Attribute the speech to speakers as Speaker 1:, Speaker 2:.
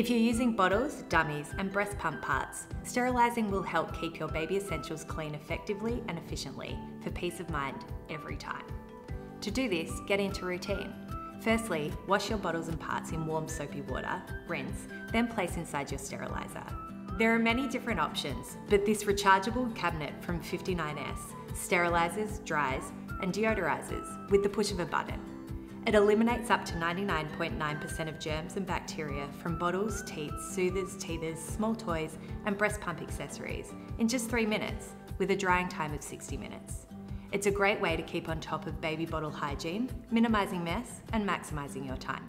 Speaker 1: If you're using bottles, dummies, and breast pump parts, sterilising will help keep your baby essentials clean effectively and efficiently for peace of mind every time. To do this, get into routine. Firstly, wash your bottles and parts in warm soapy water, rinse, then place inside your steriliser. There are many different options, but this rechargeable cabinet from 59S sterilises, dries, and deodorises with the push of a button. It eliminates up to 99.9% of germs and bacteria from bottles, teats, soothers, teethers, small toys, and breast pump accessories in just three minutes with a drying time of 60 minutes. It's a great way to keep on top of baby bottle hygiene, minimising mess and maximising your time.